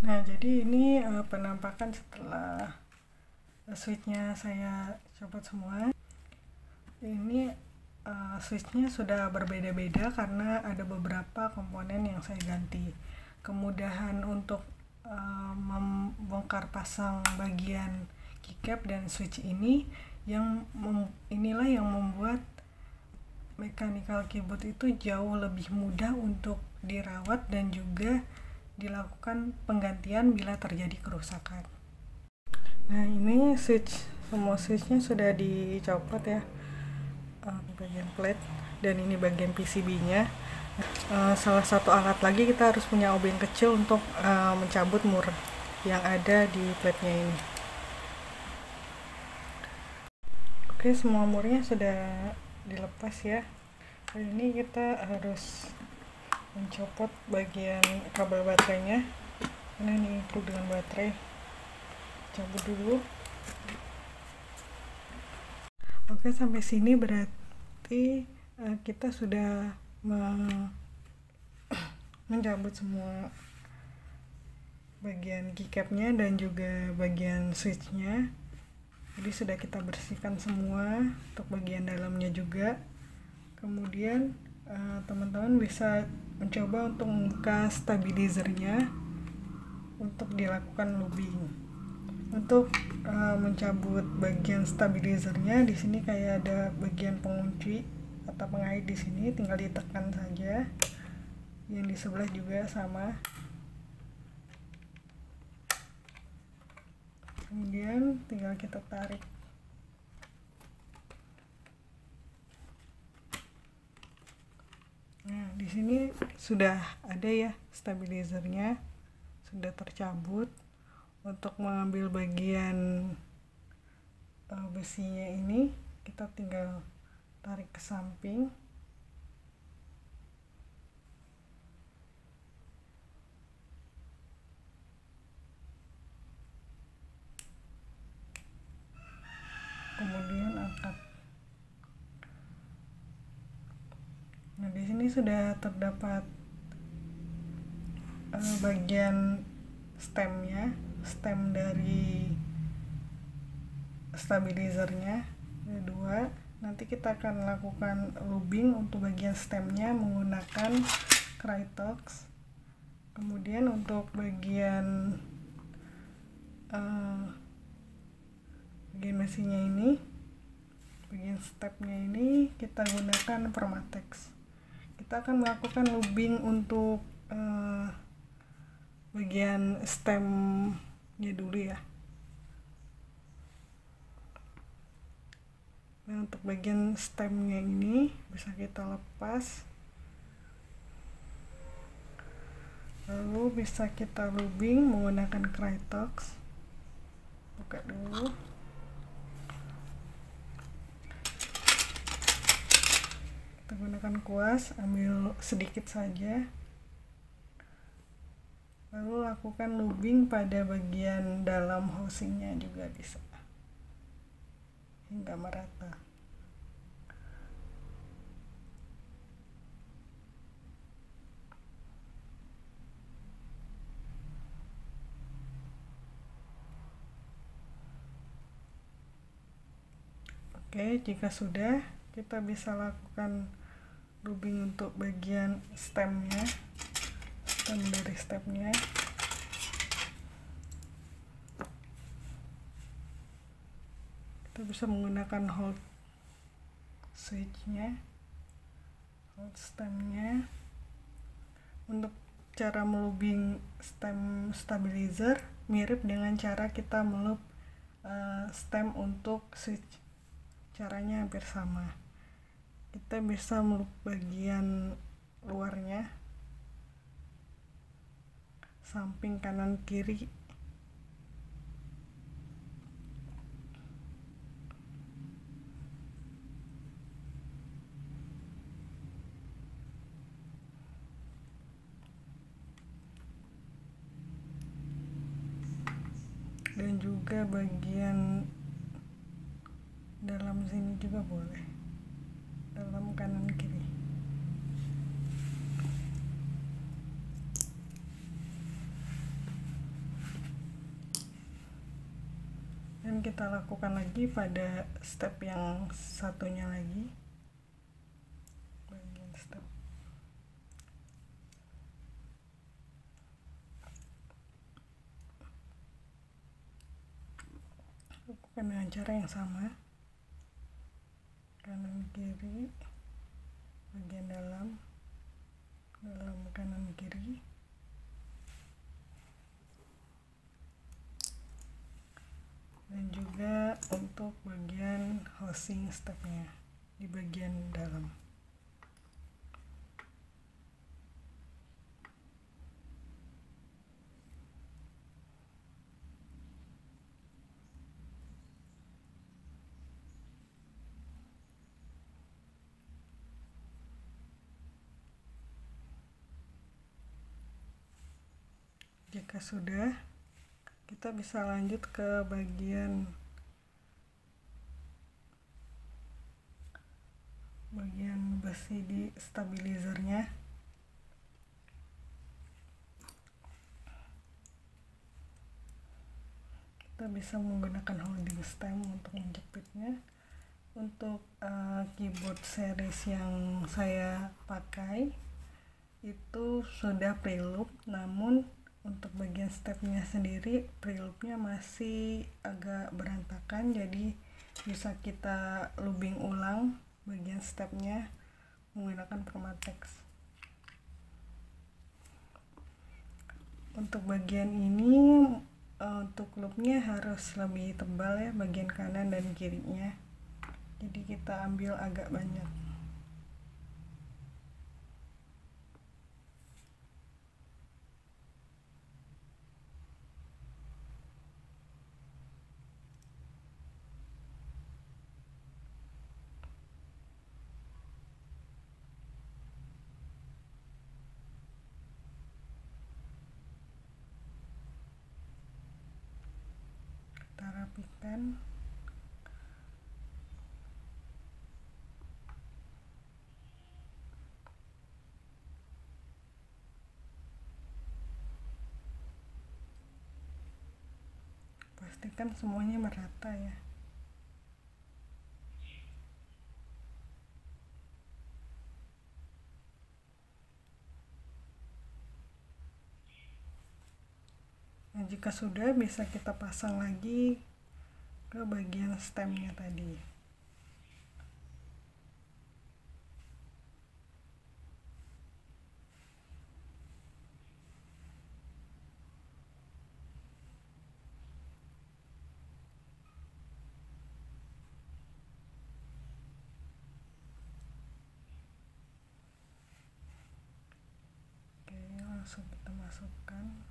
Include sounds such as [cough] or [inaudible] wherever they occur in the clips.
Nah, jadi ini uh, penampakan setelah switchnya saya copot semua. Ini uh, switchnya sudah berbeda-beda karena ada beberapa komponen yang saya ganti. Kemudahan untuk uh, membongkar pasang bagian keycap dan switch ini yang inilah yang membuat mechanical keyboard itu jauh lebih mudah untuk dirawat dan juga dilakukan penggantian bila terjadi kerusakan. Nah ini switch semua switchnya sudah dicopot ya uh, bagian plate dan ini bagian PCB-nya. Uh, salah satu alat lagi kita harus punya obeng kecil untuk uh, mencabut mur yang ada di plate-nya ini. Oke semua murnya sudah dilepas ya. Dan ini kita harus mencopot bagian kabel baterainya. Karena ini itu dengan baterai. Cabut dulu. Oke sampai sini berarti uh, kita sudah me [clears throat] mencabut semua bagian keycapnya dan juga bagian switchnya. Jadi sudah kita bersihkan semua untuk bagian dalamnya juga. Kemudian teman-teman uh, bisa mencoba untuk membuka stabilizernya untuk dilakukan lubing untuk uh, mencabut bagian stabilizernya di sini kayak ada bagian pengunci atau pengait di sini tinggal ditekan saja. Yang di sebelah juga sama. Kemudian tinggal kita tarik Nah, di sini sudah ada ya stabilizernya sudah tercabut. Untuk mengambil bagian uh, besinya ini kita tinggal tarik ke samping kemudian angkat Nah, di sini sudah terdapat uh, bagian stemnya, stem dari stabilizernya ada dua. Nanti kita akan lakukan lubing untuk bagian stemnya menggunakan Krytox. Kemudian untuk bagian uh, bagian mesinnya ini, bagian stepnya ini kita gunakan Permatex kita akan melakukan lubing untuk uh, bagian stemnya dulu ya. Nah untuk bagian stemnya ini bisa kita lepas. Lalu bisa kita lubing menggunakan Krytox buka dulu kita gunakan kuas ambil sedikit saja. Lalu lakukan lubing pada bagian dalam housingnya juga bisa. Hingga merata. Oke, jika sudah, kita bisa lakukan lubing untuk bagian stemnya stem dari stemnya. Kita bisa menggunakan hold switchnya hold stemnya. Untuk cara melubing stem stabilizer mirip dengan cara kita melub uh, stem untuk switch. Caranya hampir sama kita bisa meluk bagian luarnya. Samping kanan kiri. Dan juga bagian dalam sini juga boleh dalam kanan kiri kita lakukan lagi pada step yang satunya lagi. Bagian step. Lakukan dengan cara yang sama. Kanan kiri bagian dalam dalam kanan kiri dan juga untuk bagian housing stepnya di bagian dalam. Jika sudah kita bisa lanjut ke bagian bagian besi di stabilizernya. Kita bisa menggunakan holding stem untuk menjepitnya. Untuk uh, keyboard series yang saya pakai itu sudah preloop namun untuk bagian stepnya sendiri preloopnya masih agak berantakan jadi bisa kita lubing ulang bagian stepnya menggunakan permatex. Untuk bagian ini eh, untuk loopnya harus lebih tebal ya bagian kanan dan kirinya. Jadi kita ambil agak banyak rapikan pastikan semuanya merata ya. Nah, jika sudah bisa kita pasang lagi ke bagian stemnya tadi. Oke, langsung kita masukkan.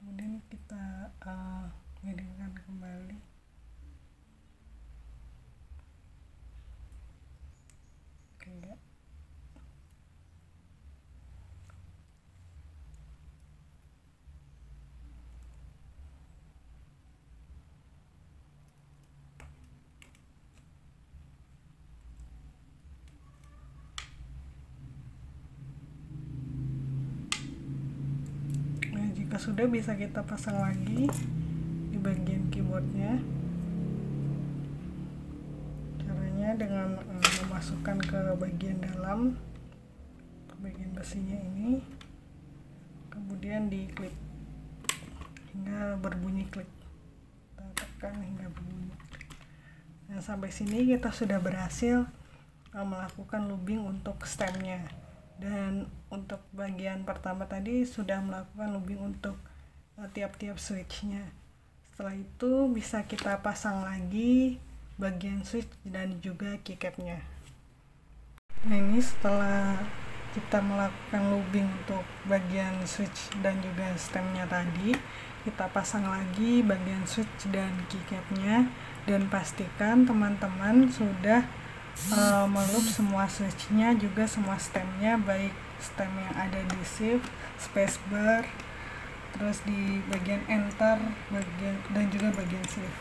kemudian kita uh, miringkan kembali oke enggak jika sudah bisa kita pasang lagi di bagian keyboardnya. Caranya dengan um, memasukkan ke bagian dalam ke bagian besinya ini. Kemudian diklik hingga berbunyi klik. Kita tekan hingga berbunyi nah sampai sini kita sudah berhasil uh, melakukan lubing untuk stemnya. Dan untuk bagian pertama tadi sudah melakukan lubing untuk eh, tiap-tiap uh, switchnya. Setelah itu bisa kita pasang lagi bagian switch dan juga keycapnya. Nah ini setelah kita melakukan lubing untuk bagian switch dan juga stemnya tadi kita pasang lagi bagian switch dan keycapnya. Dan pastikan teman-teman sudah uh, melup semua switchnya juga semua stemnya baik stem yang ada di shift spacebar terus di bagian enter bagian dan juga bagian shift.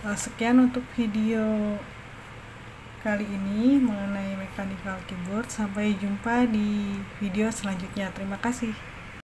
Uh, sekian untuk video kali ini mengenai mechanical keyboard. Sampai jumpa di video selanjutnya. Terima kasih